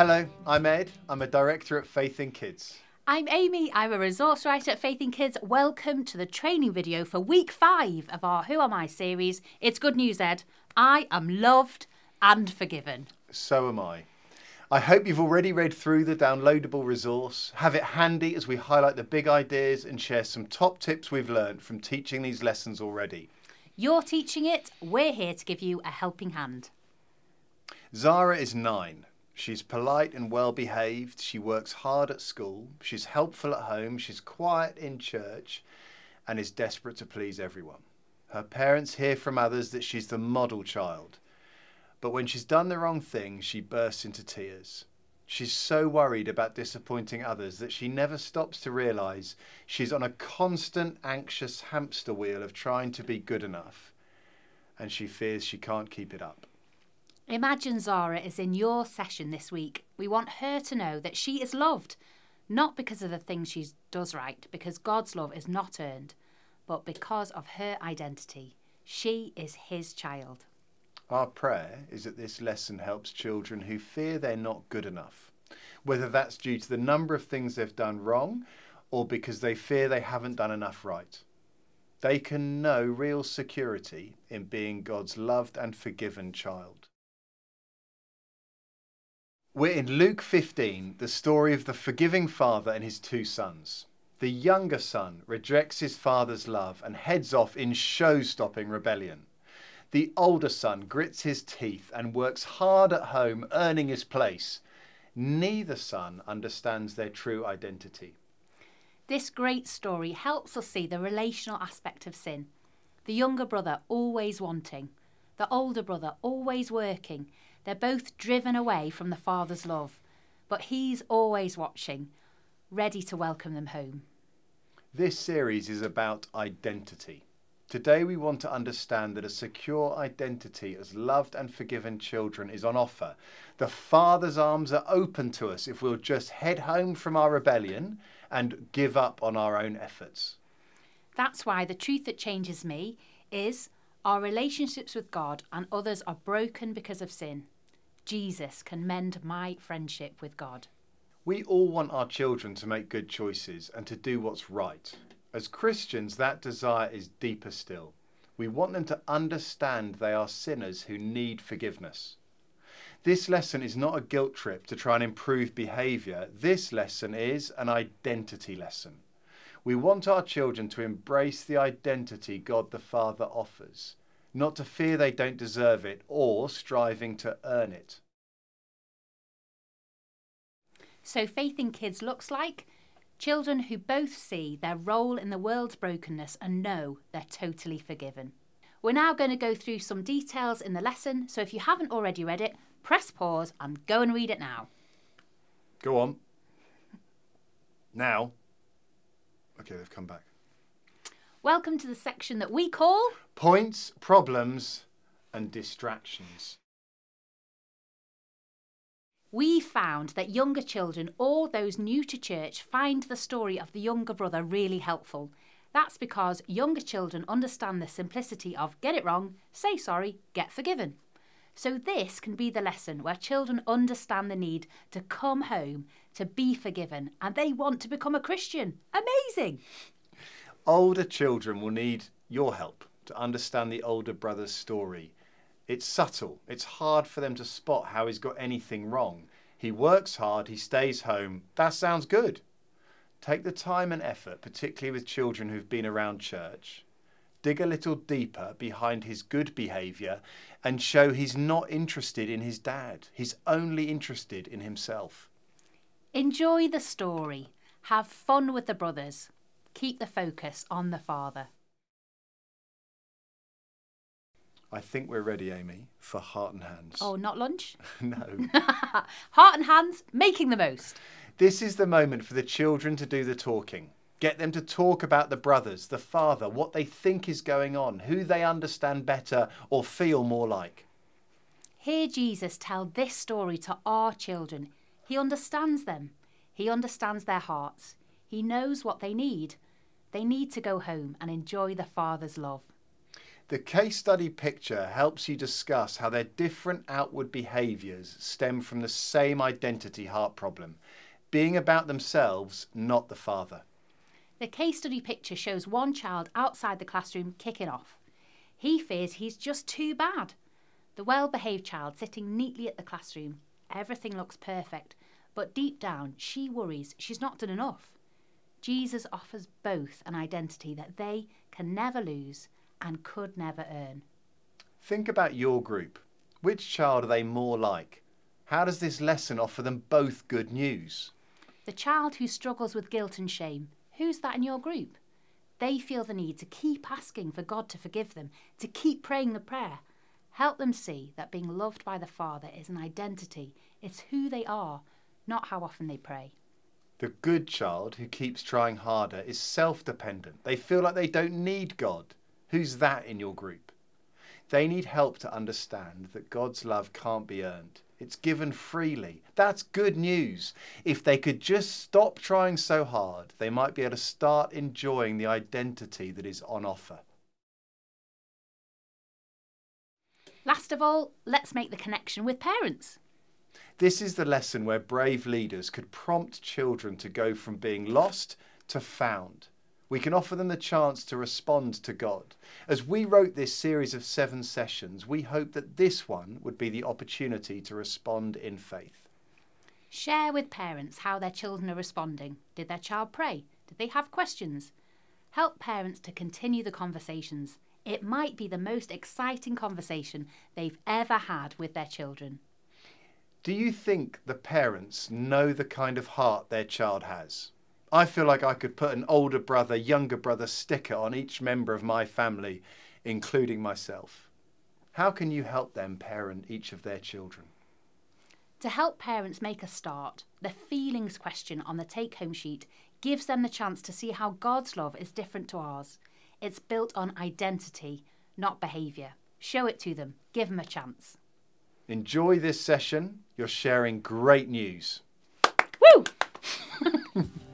Hello, I'm Ed. I'm a director at Faith in Kids. I'm Amy. I'm a resource writer at Faith in Kids. Welcome to the training video for week five of our Who Am I series. It's good news, Ed. I am loved and forgiven. So am I. I hope you've already read through the downloadable resource. Have it handy as we highlight the big ideas and share some top tips we've learned from teaching these lessons already. You're teaching it. We're here to give you a helping hand. Zara is nine. She's polite and well behaved. She works hard at school. She's helpful at home. She's quiet in church and is desperate to please everyone. Her parents hear from others that she's the model child. But when she's done the wrong thing, she bursts into tears. She's so worried about disappointing others that she never stops to realise she's on a constant anxious hamster wheel of trying to be good enough. And she fears she can't keep it up. Imagine Zara is in your session this week. We want her to know that she is loved, not because of the things she does right, because God's love is not earned, but because of her identity. She is His child. Our prayer is that this lesson helps children who fear they're not good enough, whether that's due to the number of things they've done wrong or because they fear they haven't done enough right. They can know real security in being God's loved and forgiven child. We're in Luke 15, the story of the forgiving father and his two sons. The younger son rejects his father's love and heads off in show stopping rebellion. The older son grits his teeth and works hard at home, earning his place. Neither son understands their true identity. This great story helps us see the relational aspect of sin. The younger brother always wanting, the older brother always working, they're both driven away from the Father's love, but He's always watching, ready to welcome them home. This series is about identity. Today, we want to understand that a secure identity as loved and forgiven children is on offer. The Father's arms are open to us if we'll just head home from our rebellion and give up on our own efforts. That's why the truth that changes me is our relationships with God and others are broken because of sin. Jesus can mend my friendship with God. We all want our children to make good choices and to do what's right. As Christians, that desire is deeper still. We want them to understand they are sinners who need forgiveness. This lesson is not a guilt trip to try and improve behaviour. This lesson is an identity lesson. We want our children to embrace the identity God the Father offers, not to fear they don't deserve it or striving to earn it. So, faith in kids looks like children who both see their role in the world's brokenness and know they're totally forgiven. We're now going to go through some details in the lesson, so if you haven't already read it, press pause and go and read it now. Go on. Now. Okay, they've come back. Welcome to the section that we call Points, Problems, and Distractions. We found that younger children or those new to church find the story of the younger brother really helpful. That's because younger children understand the simplicity of get it wrong, say sorry, get forgiven. So, this can be the lesson where children understand the need to come home, to be forgiven, and they want to become a Christian. Amazing! Older children will need your help to understand the older brother's story. It's subtle, it's hard for them to spot how he's got anything wrong. He works hard, he stays home. That sounds good. Take the time and effort, particularly with children who've been around church. Dig a little deeper behind his good behaviour and show he's not interested in his dad. He's only interested in himself. Enjoy the story. Have fun with the brothers. Keep the focus on the father. I think we're ready, Amy, for heart and hands. Oh, not lunch? no. heart and hands, making the most. This is the moment for the children to do the talking. Get them to talk about the brothers, the father, what they think is going on, who they understand better or feel more like. Hear Jesus tell this story to our children. He understands them. He understands their hearts. He knows what they need. They need to go home and enjoy the Father's love. The case study picture helps you discuss how their different outward behaviours stem from the same identity heart problem being about themselves, not the father. The case study picture shows one child outside the classroom kicking off. He fears he's just too bad. The well behaved child sitting neatly at the classroom. Everything looks perfect, but deep down she worries she's not done enough. Jesus offers both an identity that they can never lose and could never earn. Think about your group. Which child are they more like? How does this lesson offer them both good news? The child who struggles with guilt and shame, who's that in your group? They feel the need to keep asking for God to forgive them, to keep praying the prayer. Help them see that being loved by the Father is an identity, it's who they are, not how often they pray. The good child who keeps trying harder is self dependent. They feel like they don't need God. Who's that in your group? They need help to understand that God's love can't be earned. It's given freely. That's good news. If they could just stop trying so hard, they might be able to start enjoying the identity that is on offer. Last of all, let's make the connection with parents. This is the lesson where brave leaders could prompt children to go from being lost to found. We can offer them the chance to respond to God. As we wrote this series of seven sessions, we hope that this one would be the opportunity to respond in faith. Share with parents how their children are responding. Did their child pray? Did they have questions? Help parents to continue the conversations. It might be the most exciting conversation they've ever had with their children. Do you think the parents know the kind of heart their child has? I feel like I could put an older brother, younger brother sticker on each member of my family, including myself. How can you help them parent each of their children? To help parents make a start, the feelings question on the take home sheet gives them the chance to see how God's love is different to ours. It's built on identity, not behaviour. Show it to them, give them a chance. Enjoy this session. You're sharing great news. Woo!